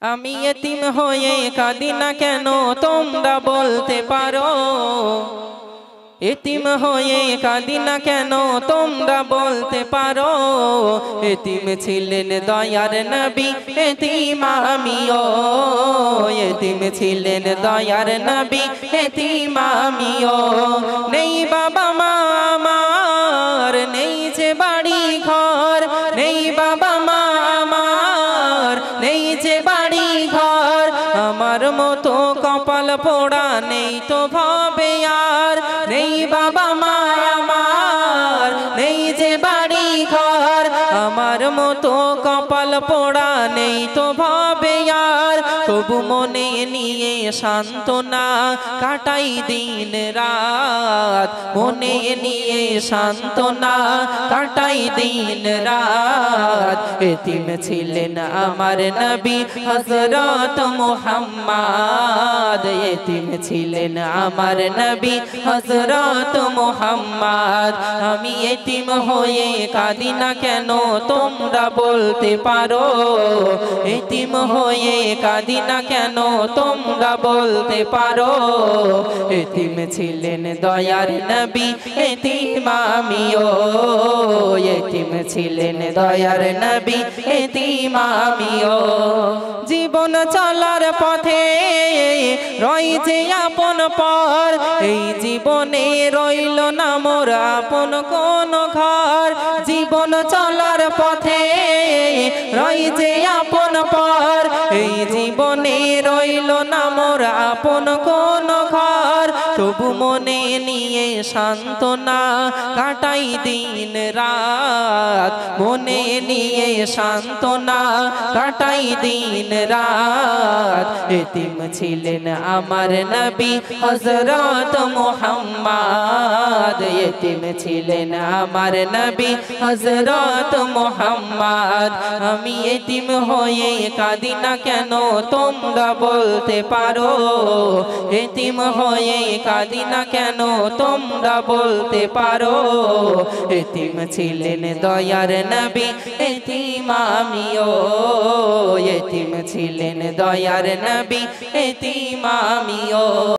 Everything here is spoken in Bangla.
আমি এতিম হয়ে কাঁদি না কেন? তোমরা বলতে পারো। এতিম হয়ে কাঁদি না কেন? তোমরা বলতে পারো। এতিম ছিলেন দয়ার নবী। এতিম আমিও। এতিম ছিলেন দয়ার নবী। এতিম আমিও। নেই বাবা মা কপাল পোড়া নেই তো ভাবে আর। নেই বাবা মা আমার, নেই যে বাড়ি ঘর। আমার মতো কপাল পোড়া নেই তো ভাবে আর। তবু মনে নিয়ে সান্ত্বনা কাটাই দিন রাত। মনে নিয়ে সান্ত্বনা কাটাই দিন রাত। এতিম ছিলেন আমার নবী হজরত মোহাম্মদ। এতিম ছিলেন আমার নবী হজরত মোহাম্মদ। আমি এতিম হয়ে কাঁদি না কেন? তোমরা বলতে পারো। এতিম হয়ে কাঁদি না কেন? তোমরা বলতে পারো। ছিলেন দয়ার নবী আমিও। ছিলেন দয়ার নবী আমিও। জীবন চলার পথে রয়েছে আপন পর। এই জীবনে রইল না মোর আপন কোন ঘর। জীবন চলার পথে রয়েছে আপন পর। এই জীবনে রইল না মোর আপন কোন ঘর। তবু মনে নিয়ে সান্ত্বনা কাটাই দিন রাত। মনে নিয়ে সান্ত্বনা কাটাই দিন রাত। এতিম ছিলেন আমার নবী হজরত মোহাম্মদ। এতিম ছিলেন আমার নবী হজরত মোহাম্মদ। আমি এতিম হয়ে কাঁদি না কেন তোমরা বলতে পারো? এতিম হয়ে কাঁদি না কেন তোমরা বলতে পারো? এতিম ছিলেন দয়ার নবী এতিম আমিও এতিম ছিলেন দয়ার নবী এতিম আমিও